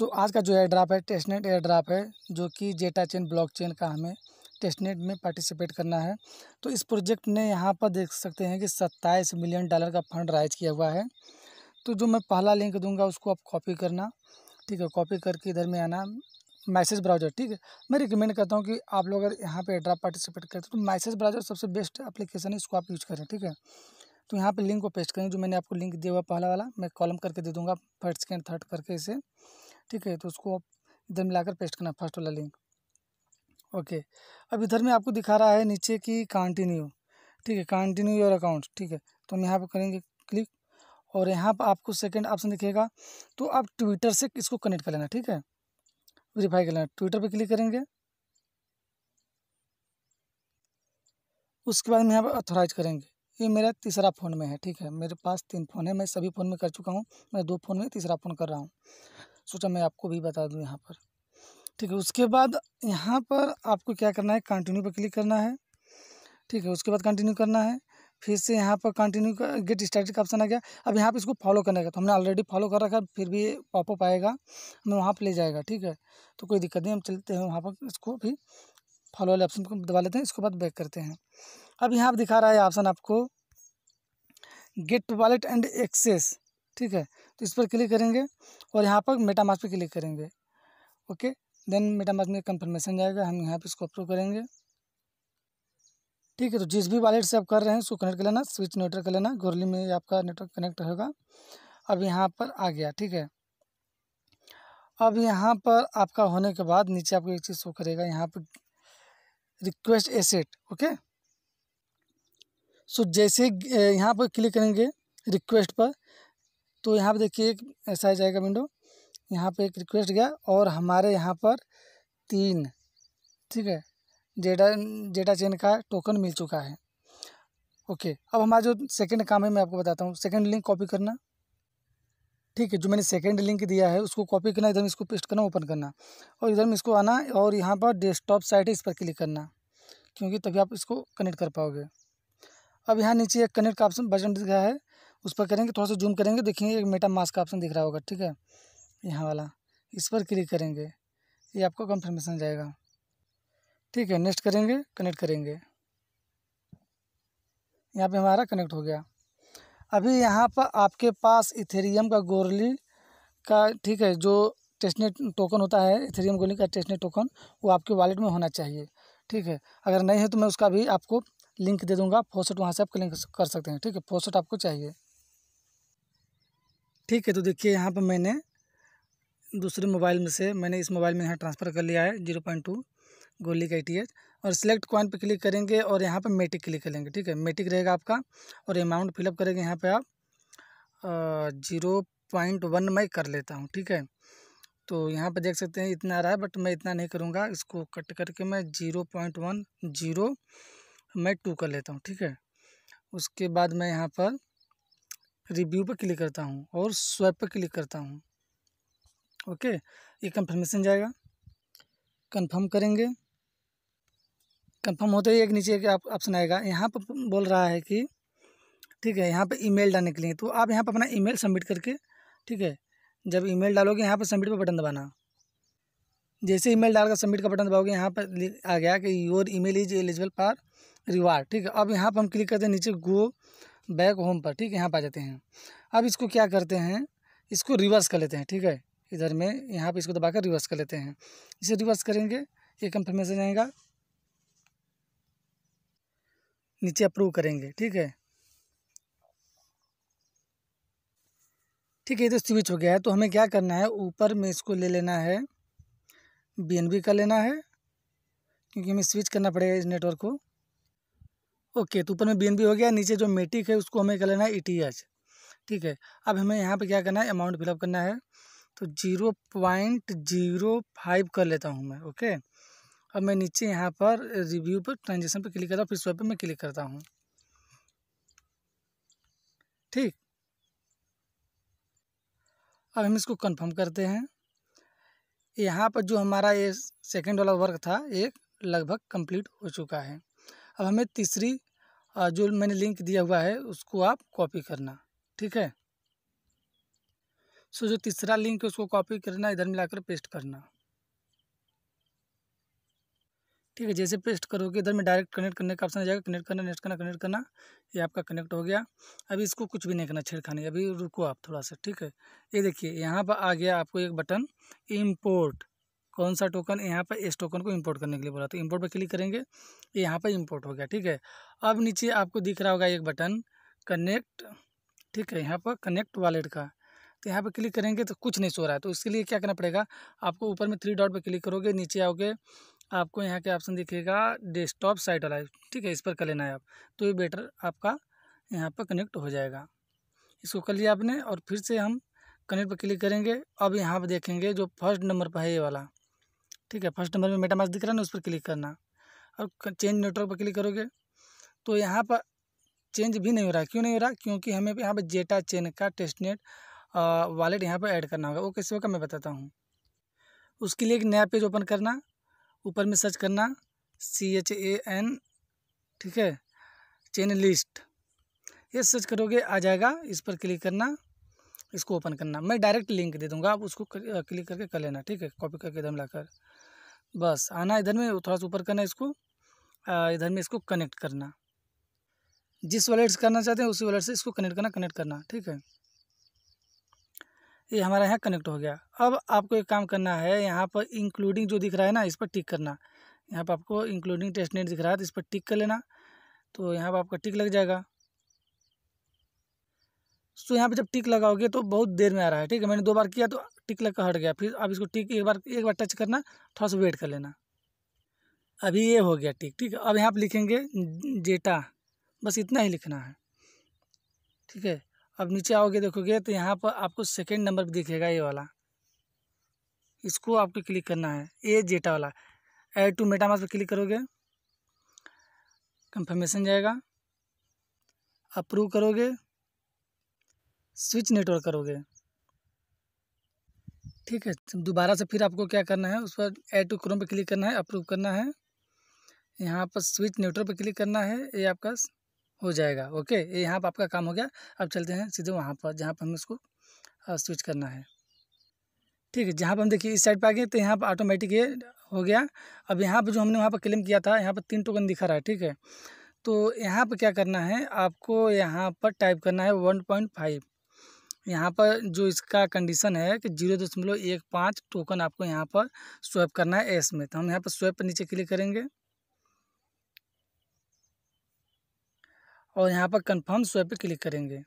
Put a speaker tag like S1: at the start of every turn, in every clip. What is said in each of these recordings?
S1: सो, आज का जो एयर ड्राप है टेस्टनेट एयर ड्राप है, जो कि जेटा चेन ब्लॉक चेन का हमें टेस्टनेट में पार्टिसिपेट करना है। तो इस प्रोजेक्ट ने यहाँ पर देख सकते हैं कि सत्ताईस मिलियन डॉलर का फंड राइज किया हुआ है। तो जो मैं पहला लिंक दूँगा, उसको आप कॉपी करना, ठीक है? कॉपी करके इधर में आना, मैसेज ब्राउज़र ठीक है? मैं रिकमेंड करता हूँ कि आप लोग अगर यहाँ पे ड्राफ्ट पार्टिसिपेट करते तो मैसेज ब्राउज़र सबसे बेस्ट एप्लीकेशन है, इसको आप यूज़ करें, ठीक है? तो यहाँ पे लिंक को पेस्ट करें, जो मैंने आपको लिंक दिया हुआ पहला वाला, मैं कॉलम करके दे दूँगा फ़र्स्ट सेकेंड थर्ड करके इसे। ठीक है तो उसको आप इधर मिलाकर पेस्ट करना फ़र्स्ट वाला लिंक ओके अब इधर में आपको दिखा रहा है नीचे की कंटिन्यू ठीक है कंटिन्यू योर अकाउंट ठीक है। तो हम यहाँ पर करेंगे क्लिक और यहाँ पर आपको सेकेंड ऑप्शन दिखेगा। तो आप ट्विटर से इसको कनेक्ट कर लेना, ठीक है? वेरीफाई कर लेना। ट्विटर पर क्लिक करेंगे। उसके बाद हम यहाँ पर अथोराइज करेंगे। ये मेरा तीसरा फ़ोन में है, ठीक है। मेरे पास तीन फ़ोन है, मैं सभी फ़ोन में कर चुका हूँ। मैं दो फ़ोन में तीसरा फ़ोन कर रहा हूँ। सोचा मैं आपको भी बता दूँ यहाँ पर। ठीक है, उसके बाद यहाँ पर आपको क्या करना है कंटिन्यू पर क्लिक करना है। ठीक है, उसके बाद कंटिन्यू करना है। फिर से यहाँ पर कंटिन्यू का गेट स्टार्ट का ऑप्शन आ गया। अब यहाँ पे इसको फॉलो करने का तो हमने ऑलरेडी फॉलो कर रखा है, फिर भी पॉपअप आएगा, हमें वहाँ पर ले जाएगा, ठीक है? तो कोई दिक्कत नहीं, हम चलते हैं वहाँ पर, इसको भी फॉलो वाले ऑप्शन को दबा लेते हैं, इसके बाद बैक करते हैं। अब यहाँ पर दिखा रहा है ऑप्शन आपको गेट वॉलेट एंड एक्सेस ठीक है? तो इस पर क्लिक करेंगे और यहाँ पर मेटामास पर क्लिक करेंगे। ओके? देन मेटामास में कंफर्मेशन जाएगा। हम यहाँ पर इसको अप्रूव करेंगे। ठीक है तो जिस भी वॉलेट से आप कर रहे हैं, उसको कनेक्ट कर लेना। स्विच नेटवर्क कर लेना। गोरली में आपका नेटवर्क कनेक्ट होगा। अब यहाँ पर आ गया, ठीक है? अब यहाँ पर आपका होने के बाद नीचे आपको एक चीज़ शो करेगा। यहाँ पर रिक्वेस्ट एसेट ओके? सो जैसे यहाँ पर क्लिक करेंगे रिक्वेस्ट पर। तो यहाँ पर देखिए एक ऐसा आ जाएगा विंडो। यहाँ पे एक रिक्वेस्ट गया और हमारे यहाँ पर तीन, ठीक है, डेटा डेटा चेन का टोकन मिल चुका है। ओके, अब हमारा जो सेकंड काम है, मैं आपको बताता हूँ। सेकंड लिंक कॉपी करना, ठीक है, जो मैंने सेकंड लिंक दिया है, उसको कॉपी करना, इधर में इसको पेस्ट करना, ओपन करना और इधर में इसको आना और यहाँ पर डेस्कटॉप साइट है, इस पर क्लिक करना, क्योंकि तभी आप इसको कनेक्ट कर पाओगे। अब यहाँ नीचे एक कनेक्ट का ऑप्शन, बटन दिख रहा है उस पर करेंगे, थोड़ा सा जूम करेंगे, देखेंगे एक मेटा मास्क का ऑप्शन दिख रहा होगा, ठीक है? यहाँ वाला, इस पर क्लिक करेंगे, ये आपको कंफर्मेशन जाएगा। ठीक है नेक्स्ट करेंगे कनेक्ट करेंगे। यहाँ पे हमारा कनेक्ट हो गया। अभी यहाँ पर आपके पास इथेरियम का गोरली का, ठीक है, जो टेस्टनेट टोकन होता है इथेरियम गोली का टेस्टनेट टोकन वो आपके वॉलेट में होना चाहिए, ठीक है? अगर नहीं है तो मैं उसका भी आपको लिंक दे दूँगा फोसट वहाँ से आप लिंक कर सकते हैं, ठीक है? फोसट आपको चाहिए। ठीक है तो देखिए यहाँ पर मैंने दूसरे मोबाइल में से, मैंने इस मोबाइल में यहाँ ट्रांसफ़र कर लिया है ज़ीरो पॉइंट टू गोली का ई और सिलेक्ट कॉइन पे क्लिक करेंगे और यहाँ पर मेटिक क्लिक करेंगे ठीक है? मेटिक रहेगा आपका और अमाउंट फिलअप करेंगे यहाँ पे आप ज़ीरो पॉइंट वन मैं कर लेता हूँ, ठीक है? तो यहाँ पे देख सकते हैं इतना आ रहा है, बट मैं इतना नहीं करूँगा, इसको कट करके मैं ज़ीरो पॉइंट वन ज़ीरो मैं टू कर लेता हूँ, ठीक है? उसके बाद मैं यहाँ पर रिव्यू पर क्लिक करता हूँ और स्वैप पर क्लिक करता हूँ। ओके, ये कंफर्मेशन जाएगा। कंफर्म करेंगे। कंफर्म होते ही एक नीचे एक ऑप्शन आएगा। यहाँ पर बोल रहा है कि, ठीक है, यहाँ पे ईमेल डालने के लिए। तो आप यहाँ पर अपना ईमेल सबमिट करके, ठीक है, जब ईमेल डालोगे यहाँ पर सबमिट पर बटन दबाना। जैसे ईमेल डालकर सबमिट का बटन दबाओगे, यहाँ पर आ गया कि your email is eligible for reward ठीक है। अब यहाँ पर हम क्लिक करते हैं नीचे गो बैक होम पर, ठीक है, यहाँ पर आ जाते हैं। अब इसको क्या करते हैं, इसको रिवर्स कर लेते हैं, ठीक है। इधर में, यहाँ पे इसको दबाकर रिवर्स कर लेते हैं। इसे रिवर्स करेंगे, ये कंफर्मेशन आएगा। नीचे अप्रूव करेंगे, ठीक है। ठीक है, ये तो स्विच हो गया है तो हमें क्या करना है, ऊपर में इसको ले लेना है। बी का लेना है, क्योंकि हमें स्विच करना पड़ेगा इस नेटवर्क को। ओके तो ऊपर में बीएनबी हो गया, नीचे जो मेटिक है उसको हमें कर लेना है? ईटीएच ठीक है, अब हमें यहाँ पे क्या करना है? अमाउंट फिलअप करना है। तो ज़ीरो पॉइंट ज़ीरो फाइव कर लेता हूँ मैं, ओके? अब मैं नीचे यहाँ पर रिव्यू पर ट्रांजेक्शन पर क्लिक करता हूँ, फिर स्वैप पर मैं क्लिक करता हूँ। ठीक? अब हम इसको कंफर्म करते हैं। यहाँ पर जो हमारा ये सेकंड वाला वर्क था एक लगभग कंप्लीट हो चुका है। अब हमें तीसरी जो मैंने लिंक दिया हुआ है, उसको आप कॉपी करना, ठीक है? सो, जो तीसरा लिंक है, उसको कॉपी करना, इधर मिलाकर पेस्ट करना। ठीक है, जैसे पेस्ट करोगे, इधर में डायरेक्ट कनेक्ट करने का ऑप्शन आ जाएगा, कनेक्ट करना, नेक्स्ट करना, कनेक्ट करना, ये आपका कनेक्ट हो गया। अभी इसको कुछ भी नहीं करना, छेड़खानी, अभी रुको आप थोड़ा सा, ठीक है? ये देखिए, यहाँ पर आ गया आपको एक बटन, इम्पोर्ट। कौन सा टोकन यहाँ पर इस टोकन को इंपोर्ट करने के लिए बोला। तो इंपोर्ट पर क्लिक करेंगे यहाँ पर इंपोर्ट हो गया, ठीक है? अब नीचे आपको दिख रहा होगा एक बटन कनेक्ट ठीक है, यहाँ पर कनेक्ट वॉलेट का। तो यहाँ पर क्लिक करेंगे तो कुछ नहीं सो रहा है तो इसके लिए क्या करना पड़ेगा? आपको ऊपर में थ्री डॉट पर क्लिक करोगे, नीचे आओगे, आपको यहाँ के ऑप्शन दिखेगा डेस्कटॉप साइट वाला, ठीक है, इस पर कर लेना है आप। तो ये बेटर आपका यहाँ पर कनेक्ट हो जाएगा। इसको कर लिया आपने और फिर से हम कनेक्ट पर क्लिक करेंगे। अब यहाँ पर देखेंगे जो फ़र्स्ट नंबर पर है ये वाला। ठीक है, फ़र्स्ट नंबर में मेटामास दिख रहा है ना, उस पर क्लिक करना। और चेंज नेटवर्क पर क्लिक करोगे तो यहाँ पर चेंज भी नहीं हो रहा। क्यों नहीं हो रहा? क्योंकि हमें यहाँ पर जेटा चेन का टेस्टनेट वॉलेट यहाँ पर ऐड करना होगा। वो कैसे होगा मैं बताता हूँ। उसके लिए एक नया पेज ओपन करना, ऊपर में सर्च करना सी एच ए एन ठीक है चेन लिस्ट ये सर्च करोगे, आ जाएगा, इस पर क्लिक करना, इसको ओपन करना। मैं डायरेक्ट लिंक दे दूँगा, आप उसको क्लिक करके कर लेना, ठीक है कॉपी करके दम लाकर। बस, आना इधर में, थोड़ा सा ऊपर करना इसको इधर में इसको कनेक्ट करना। जिस वॉलेट से करना चाहते हैं, उसी वॉलेट से इसको कनेक्ट करना कनेक्ट करना, ठीक है? ये हमारा यहाँ कनेक्ट हो गया। अब आपको एक काम करना है, यहाँ पर इंक्लूडिंग जो दिख रहा है ना, इस पर टिक करना। यहाँ पर आपको इंक्लूडिंग टेस्ट नेट दिख रहा है तो इस पर टिक कर लेना। तो यहाँ पर आपका टिक लग जाएगा। तो यहाँ पे जब टिक लगाओगे तो बहुत देर में आ रहा है, ठीक है? मैंने दो बार किया तो टिक लग हट गया, फिर अब इसको टिक एक बार एक बार टच करना, थोड़ा सा वेट कर लेना। अभी ये हो गया टिक, ठीक है? अब यहाँ पर लिखेंगे जेटा बस इतना ही लिखना है, ठीक है? अब नीचे आओगे, देखोगे तो यहाँ पर आपको सेकेंड नंबर दिखेगा ये वाला। इसको आपको क्लिक करना है ए जेटा वाला। एड टू मेटामास पर क्लिक करोगे कंफर्मेशन जाएगा। अप्रूव करोगे स्विच नेटवर्क करोगे। ठीक है दोबारा से फिर आपको क्या करना है, उस पर एड टू क्रोम पर क्लिक करना है अप्रूव करना है। यहाँ पर स्विच नेटवर्क पर क्लिक करना है, ये आपका हो जाएगा ओके ये यहाँ पर आपका काम हो गया। अब चलते हैं सीधे वहाँ पर, जहाँ पर हमें उसको स्विच करना है। ठीक है, जहाँ पर हम देखिए इस साइड पर आ गए तो यहाँ पर ऑटोमेटिक ये हो गया। अब यहाँ पर जो हमने वहाँ पर क्लेम किया था, यहाँ पर तीन टोकन दिखा रहा है, ठीक है? तो यहाँ पर क्या करना है, आपको यहाँ पर टाइप करना है वन पॉइंट फाइव यहाँ पर जो इसका कंडीशन है कि ज़ीरो दशमलव एक पाँच टोकन आपको यहाँ पर स्वैप करना है एस में। तो हम यहाँ पर स्वैप पर नीचे क्लिक करेंगे। और यहाँ पर कंफर्म स्वैप पे क्लिक करेंगे।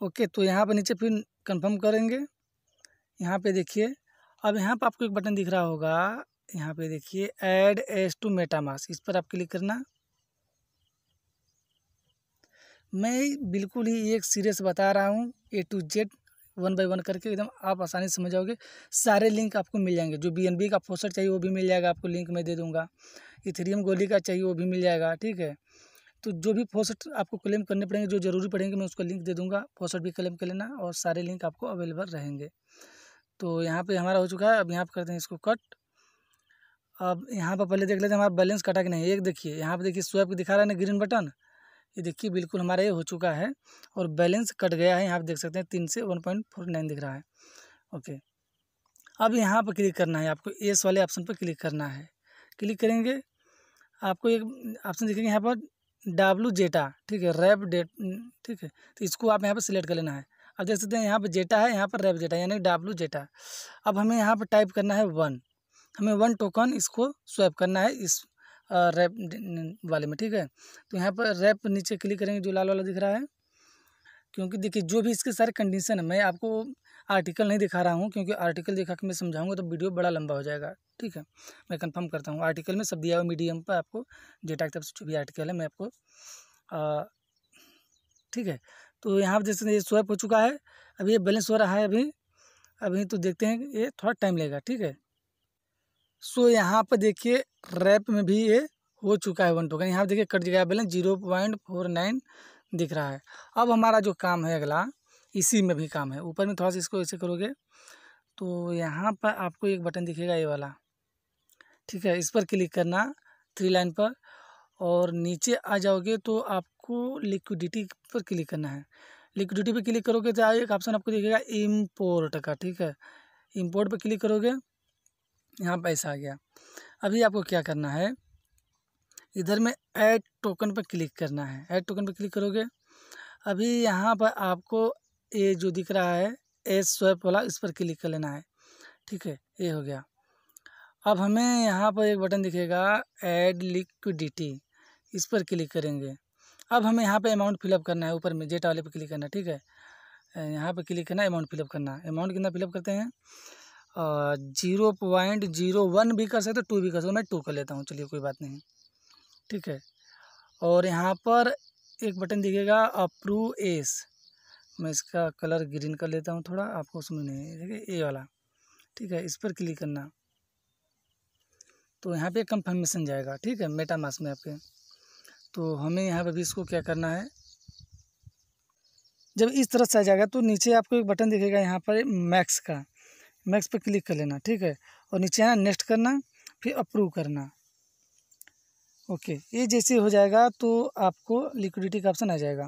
S1: ओके तो यहाँ पर नीचे फिर कंफर्म करेंगे। यहाँ पे देखिए, अब यहाँ पर आपको एक बटन दिख रहा होगा। यहाँ पे देखिए ऐड एस टू मेटामास इस पर आप क्लिक करना। मैं बिल्कुल ही एक सीरियस बता रहा हूँ A to Z one by one करके एकदम आप आसानी से समझ जाओगे। सारे लिंक आपको मिल जाएँगे, जो बी एन बी का फोसट चाहिए वो भी मिल जाएगा आपको, लिंक मैं दे दूँगा। इथेरियम गोली का चाहिए वो भी मिल जाएगा, ठीक है? तो जो भी फोसट आपको क्लेम करने पड़ेंगे, जो ज़रूरी पड़ेंगे, मैं उसको लिंक दे दूँगा फोसट भी क्लेम कर लेना और सारे लिंक आपको अवेलेबल रहेंगे। तो यहाँ पे हमारा हो चुका है, अब यहाँ पर करते हैं इसको कट। अब यहाँ पर पहले देख लेते हैं हमारा बैलेंस कटा कि नहीं, एक देखिए, यहाँ पर देखिए, स्वैप दिखा रहा है ना, ग्रीन बटन। ये देखिए बिल्कुल हमारा ये हो चुका है और बैलेंस कट गया है, यहाँ पर देख सकते हैं तीन से वन पॉइंट फोर नाइन दिख रहा है। ओके। अब यहाँ पर क्लिक करना है, आपको एस वाले ऑप्शन पर क्लिक करना है। क्लिक करेंगे, आपको एक ऑप्शन दिखेगा यहाँ पर डब्लू जेटा ठीक है रैप डेट ठीक है तो इसको आप यहाँ पर सिलेक्ट कर लेना है। अब देख सकते हैं यहाँ पर जेटा है, यहाँ पर रैप जेटा यानी डब्लू जेटा अब हमें यहाँ पर टाइप करना है वन, हमें वन टोकन इसको स्वैप करना है, इस रैप वाले में, ठीक है? तो यहाँ पर रैप नीचे क्लिक करेंगे, जो लाल वाला दिख रहा है। क्योंकि देखिए, जो भी इसके सारे कंडीशन है, मैं आपको आर्टिकल नहीं दिखा रहा हूँ, क्योंकि आर्टिकल दिखा के मैं समझाऊँगा तो वीडियो बड़ा लंबा हो जाएगा, ठीक है? मैं कंफर्म करता हूँ, आर्टिकल में सब दिया हुआ मीडियम पर आपको डेटा की तरफ़ से जो भी आर्टिकल है, मैं आपको ठीक है? तो यहाँ पर जैसे ये स्वैप हो चुका है, अभी ये बैलेंस हो रहा है अभी अभी तो देखते हैं, ये थोड़ा टाइम लेगा ठीक है? सो यहाँ पर देखिए रैप में भी ये हो चुका है वन टोकन। यहाँ पर देखिए कट गया balance zero point four nine दिख रहा है। अब हमारा जो काम है अगला, इसी में भी काम है। ऊपर में थोड़ा सा इसको ऐसे करोगे तो यहाँ पर आपको एक बटन दिखेगा ये वाला। ठीक है, इस पर क्लिक करना थ्री लाइन पर और नीचे आ जाओगे तो आपको लिक्विडिटी पर क्लिक करना है। लिक्विडिटी पर क्लिक करोगे तो एक ऑप्शन आपको दिखेगा इम्पोर्ट का। ठीक है, इम्पोर्ट पर क्लिक करोगे यहाँ पैसा आ गया। अभी आपको क्या करना है, इधर में ऐड टोकन पर क्लिक करना है। ऐड टोकन पर क्लिक करोगे, अभी यहाँ पर आपको ये जो दिख रहा है एस स्वैप वाला, इस पर क्लिक कर लेना है। ठीक है, ये हो गया। अब हमें यहाँ पर एक बटन दिखेगा ऐड लिक्विडिटी इस पर क्लिक करेंगे। अब हमें यहाँ पे अमाउंट फिलअप करना है, ऊपर में जेट वाले पे क्लिक करना ठीक है? यहाँ पे क्लिक करना है अमाउंट फिलअप करना अमाउंट कितना फिलअप करते हैं? ज़ीरो पॉइंट ज़ीरो वन भी कर सकते टू भी कर सकते मैं टू कर लेता हूँ, चलिए कोई बात नहीं। ठीक है, और यहाँ पर एक बटन दिखेगा अप्रूव एस मैं इसका कलर ग्रीन कर लेता हूँ थोड़ा, आपको समझ नहीं देखिए ए वाला। ठीक है, इस पर क्लिक करना। तो यहाँ पे कंफर्मेशन जाएगा, ठीक है मेटा मास में आपके। तो हमें यहाँ पर भी इसको क्या करना है, जब इस तरह से आ जाएगा तो नीचे आपको एक बटन दिखेगा यहाँ पर मैक्स का। मैक्स पे क्लिक कर लेना, ठीक है? और नीचे आना नेक्स्ट करना, फिर अप्रूव करना। ओके, ये जैसे हो जाएगा तो आपको लिक्विडिटी का ऑप्शन आ जाएगा।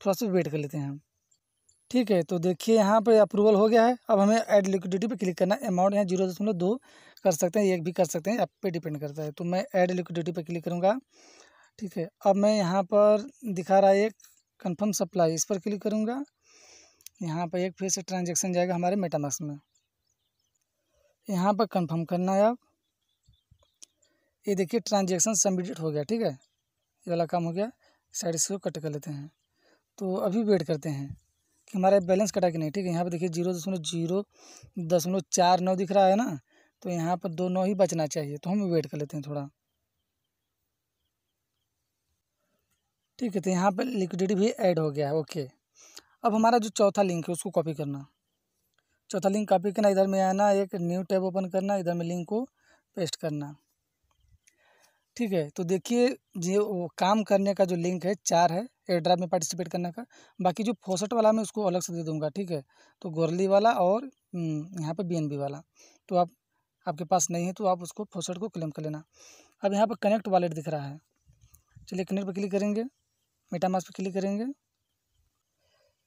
S1: थोड़ा सा वेट कर लेते हैं हम। ठीक है तो देखिए यहाँ पर अप्रूवल हो गया है। अब हमें ऐड लिक्विडिटी पे क्लिक करना। है अमाउंट यहाँ ज़ीरो दशमलव दो कर सकते हैं एक भी कर सकते हैं, आप पे डिपेंड करता है। तो मैं ऐड लिक्विडिटी पे क्लिक करूँगा। ठीक है, अब मैं यहाँ पर दिखा रहा है एक कन्फर्म सप्लाई इस पर क्लिक करूँगा। यहाँ पर एक फिर से ट्रांजेक्शन जाएगा हमारे मेटामक्स में। यहाँ पर कन्फर्म करना है आप। ये देखिए ट्रांजेक्शन सबमिटेड हो गया, ठीक है? ये वाला काम हो गया। साइड से कट कर लेते हैं। तो अभी वेट करते हैं कि हमारा बैलेंस कटा कि नहीं, ठीक है? यहाँ पर देखिए ज़ीरो दशमलव ज़ीरो दशमलव चार नौ दिख रहा है ना? तो यहाँ पर दो नौ ही बचना चाहिए तो हम वेट कर लेते हैं थोड़ा। ठीक है तो यहाँ पर लिक्विडिटी भी ऐड हो गया है ओके अब हमारा जो चौथा लिंक है, उसको कॉपी करना। चौथा लिंक कॉपी करना इधर में आना एक न्यू टैब ओपन करना इधर में लिंक को पेस्ट करना। ठीक है तो देखिए जो काम करने का जो लिंक है चार है एयर ड्राइव में पार्टिसिपेट करने का। बाकी जो फोसट वाला मैं उसको अलग से दे दूँगा ठीक है? तो गोरली वाला और हम्म, यहाँ पर बीएनबी वाला। तो आप आपके पास नहीं है तो आप उसको फोसट को क्लेम कर लेना। अब यहाँ पर कनेक्ट वॉलेट दिख रहा है। चलिए कनेक्ट पर क्लिक करेंगे मेटामास पर क्लिक करेंगे।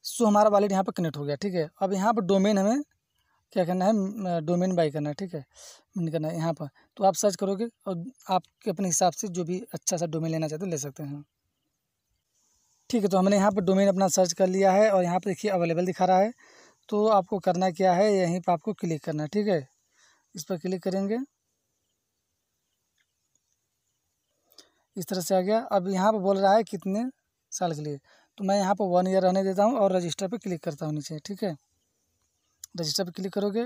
S1: सो हमारा वॉलेट यहाँ पर कनेक्ट हो गया ठीक है? अब यहाँ पर डोमेन हमें क्या करना है? डोमेन बाई करना है, ठीक है? करना है, यहाँ पर। तो आप सर्च करोगे और आपके अपने हिसाब से जो भी अच्छा सा डोमेन लेना चाहते हो, ले सकते हैं। ठीक है तो हमने यहाँ पर डोमेन अपना सर्च कर लिया है और यहाँ पर देखिए अवेलेबल दिखा रहा है। तो आपको करना क्या है, यहीं पर आपको क्लिक करना है, ठीक है? इस पर क्लिक करेंगे। इस तरह से आ गया। अब यहाँ पर बोल रहा है कितने साल के लिए। तो मैं यहाँ पर वन ईयर रहने देता हूँ और रजिस्टर पर क्लिक करता हूँ नीचे, ठीक है? रजिस्टर पर क्लिक करोगे।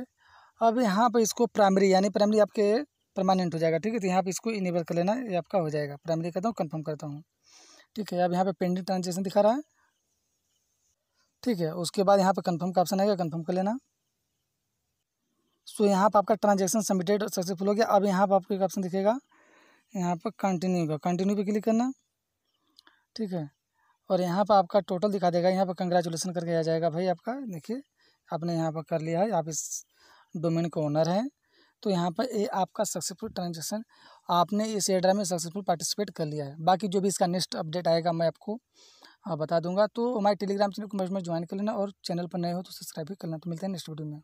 S1: अब यहाँ पर इसको प्राइमरी यानी प्राइमरी आपके परमानेंट हो जाएगा, ठीक है? तो यहाँ पर इसको इनेबल कर लेना, ये आपका हो जाएगा। प्राइमरी करता हूँ कन्फर्म करता हूँ। ठीक है, अब यहाँ पर पेंडिंग ट्रांजेक्शन दिखा रहा है। ठीक है, उसके बाद यहाँ पर कन्फर्म का ऑप्शन आएगा कन्फर्म कर लेना। सो यहाँ पर आपका ट्रांजेक्शन सबमिटेड सक्सेसफुल हो गया। अब यहाँ पर आपको एक ऑप्शन दिखेगा। यहाँ पर कंटिन्यू का कंटिन्यू पे क्लिक करना। ठीक है, और यहाँ पर आपका टोटल दिखा देगा। यहाँ पर कंग्रेचुलेसन करके आ जाएगा भाई आपका, देखिए। आपने यहाँ पर कर लिया है, आप इस डोमेन के ओनर हैं। तो यहाँ पर ये आपका सक्सेसफुल ट्रांजेक्शन आपने इस एड्रा में सक्सेसफुल पार्टिसिपेट कर लिया है। बाकी जो भी इसका नेक्स्ट अपडेट आएगा, मैं आपको बता दूँगा। तो हमारे टेलीग्राम चैनल को मैं ज्वाइन कर लेना और चैनल पर नए हो तो सब्सक्राइब भी करना। तो मिलते हैं नेक्स्ट वीडियो में।